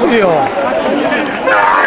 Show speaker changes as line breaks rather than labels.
哎呦！